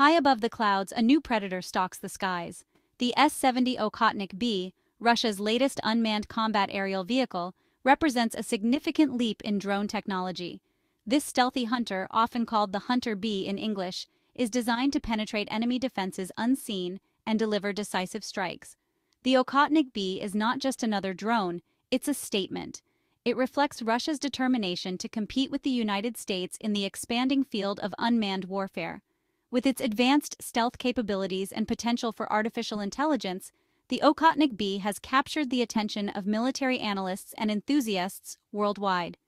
High above the clouds, a new predator stalks the skies. The S-70 Okhotnik B, Russia's latest unmanned combat aerial vehicle, represents a significant leap in drone technology. This stealthy hunter, often called the Hunter B in English, is designed to penetrate enemy defenses unseen and deliver decisive strikes. The Okhotnik B is not just another drone, it's a statement. It reflects Russia's determination to compete with the United States in the expanding field of unmanned warfare. With its advanced stealth capabilities and potential for artificial intelligence, the Okhotnik B has captured the attention of military analysts and enthusiasts worldwide.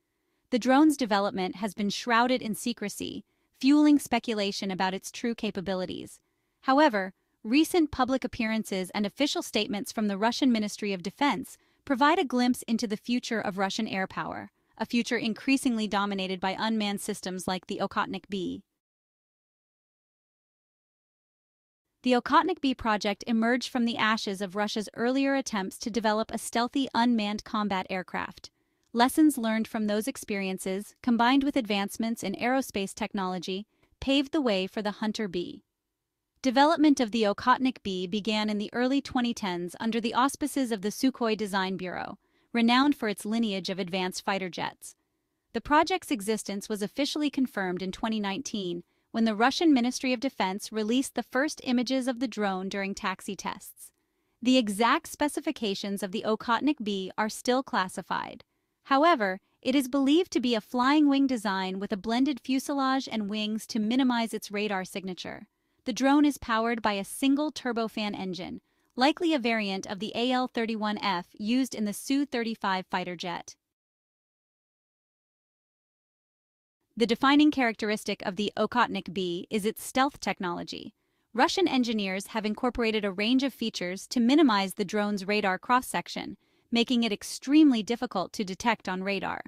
The drone's development has been shrouded in secrecy, fueling speculation about its true capabilities. However, recent public appearances and official statements from the Russian Ministry of Defense provide a glimpse into the future of Russian air power, a future increasingly dominated by unmanned systems like the Okhotnik B. The Okhotnik B project emerged from the ashes of Russia's earlier attempts to develop a stealthy unmanned combat aircraft. Lessons learned from those experiences, combined with advancements in aerospace technology, paved the way for the Hunter B. Development of the Okhotnik B began in the early 2010s under the auspices of the Sukhoi Design Bureau, renowned for its lineage of advanced fighter jets. The project's existence was officially confirmed in 2019 when the Russian Ministry of Defense released the first images of the drone during taxi tests. The exact specifications of the Okhotnik B are still classified. However, it is believed to be a flying wing design with a blended fuselage and wings to minimize its radar signature. The drone is powered by a single turbofan engine, likely a variant of the AL-31F used in the Su-35 fighter jet. The defining characteristic of the Okhotnik B is its stealth technology. Russian engineers have incorporated a range of features to minimize the drone's radar cross-section, making it extremely difficult to detect on radar.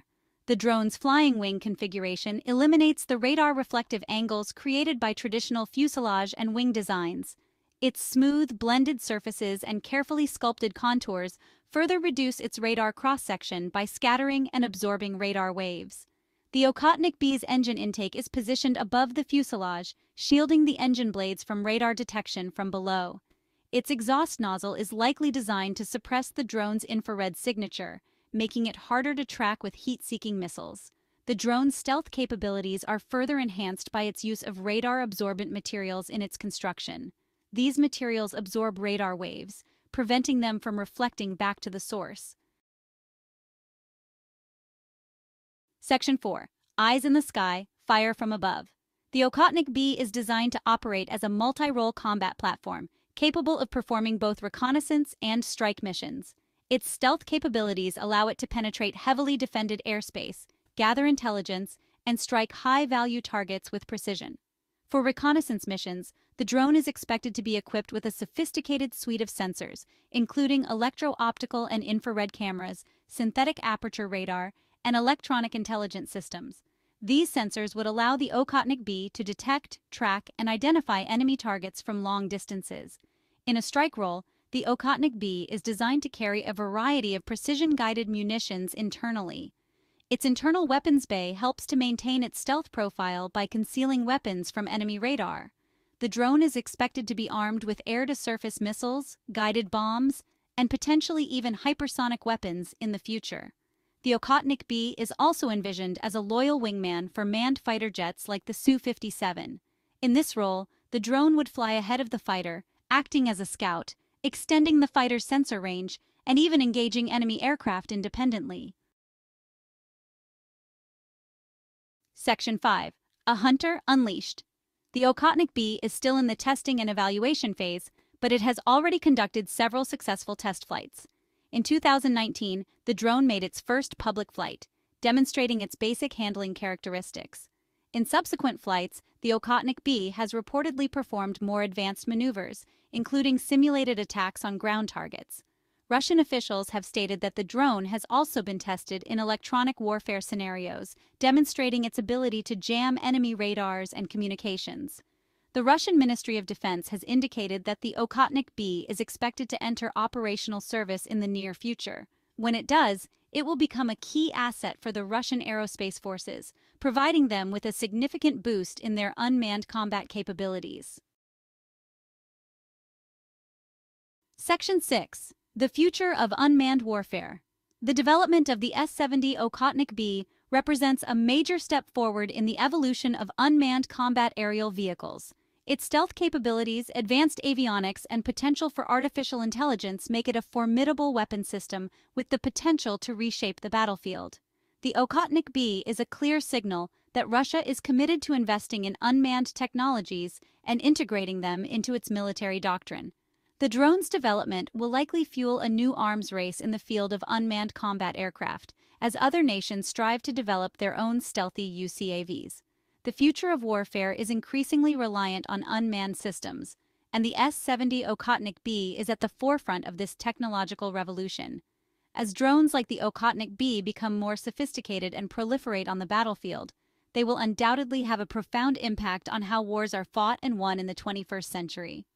The drone's flying wing configuration eliminates the radar reflective angles created by traditional fuselage and wing designs. Its smooth, blended surfaces and carefully sculpted contours further reduce its radar cross-section by scattering and absorbing radar waves. The Okhotnik B's engine intake is positioned above the fuselage, shielding the engine blades from radar detection from below. Its exhaust nozzle is likely designed to suppress the drone's infrared signature, making it harder to track with heat-seeking missiles. The drone's stealth capabilities are further enhanced by its use of radar-absorbent materials in its construction. These materials absorb radar waves, preventing them from reflecting back to the source. Section 4. Eyes in the Sky, Fire from Above. The Okhotnik B is designed to operate as a multi-role combat platform, capable of performing both reconnaissance and strike missions. Its stealth capabilities allow it to penetrate heavily defended airspace, gather intelligence, and strike high-value targets with precision. For reconnaissance missions, the drone is expected to be equipped with a sophisticated suite of sensors, including electro-optical and infrared cameras, synthetic aperture radar, and electronic intelligence systems. These sensors would allow the Okhotnik B to detect, track, and identify enemy targets from long distances. In a strike role, the Okhotnik B is designed to carry a variety of precision-guided munitions internally. Its internal weapons bay helps to maintain its stealth profile by concealing weapons from enemy radar. The drone is expected to be armed with air-to-surface missiles, guided bombs, and potentially even hypersonic weapons in the future. The Okhotnik B is also envisioned as a loyal wingman for manned fighter jets like the Su-57. In this role, the drone would fly ahead of the fighter, acting as a scout, extending the fighter's sensor range, and even engaging enemy aircraft independently. Section 5. A Hunter Unleashed. The Okhotnik B is still in the testing and evaluation phase, but it has already conducted several successful test flights. In 2019, the drone made its first public flight, demonstrating its basic handling characteristics. In subsequent flights, the Okhotnik B has reportedly performed more advanced maneuvers, including simulated attacks on ground targets. Russian officials have stated that the drone has also been tested in electronic warfare scenarios, demonstrating its ability to jam enemy radars and communications. The Russian Ministry of Defense has indicated that the Okhotnik B is expected to enter operational service in the near future. When it does, it will become a key asset for the Russian aerospace forces, providing them with a significant boost in their unmanned combat capabilities. Section 6. The Future of Unmanned Warfare The development of the S-70 Okhotnik B represents a major step forward in the evolution of unmanned combat aerial vehicles. Its stealth capabilities, advanced avionics, and potential for artificial intelligence make it a formidable weapon system with the potential to reshape the battlefield. The Okhotnik B is a clear signal that Russia is committed to investing in unmanned technologies and integrating them into its military doctrine. The drone's development will likely fuel a new arms race in the field of unmanned combat aircraft, as other nations strive to develop their own stealthy UCAVs. The future of warfare is increasingly reliant on unmanned systems, and the S-70 Okhotnik B is at the forefront of this technological revolution. As drones like the Okhotnik B become more sophisticated and proliferate on the battlefield, they will undoubtedly have a profound impact on how wars are fought and won in the 21st century.